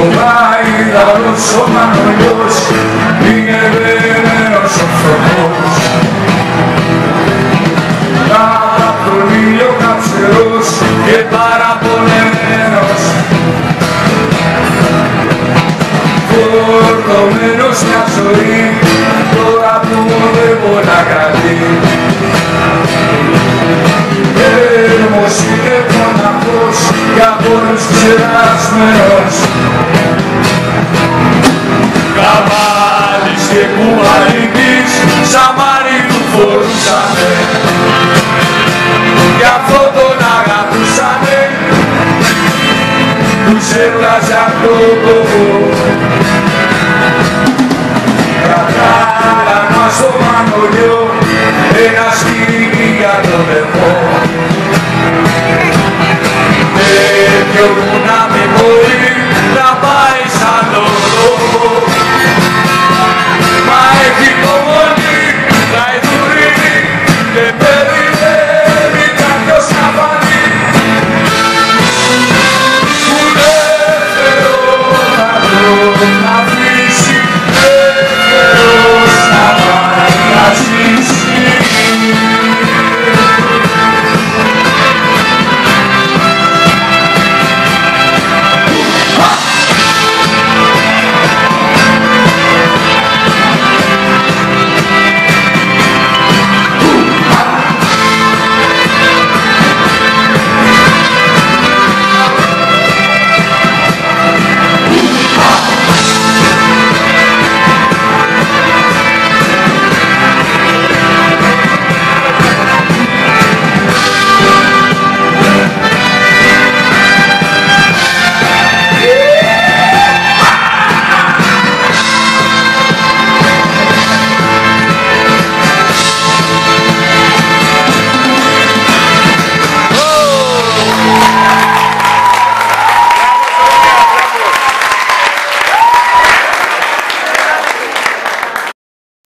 Ο Βάιδαρος ο Μανολιός είναι δεμένος ο φθονός Κάτω απ' τον ήλιο καψερός και παραπονεμένος Φορτωμένος μια ζωή τώρα που δεν μπορεί να κρατεί. Έρμος είναι μοναχός για πόνους ξερασμένος seu casaco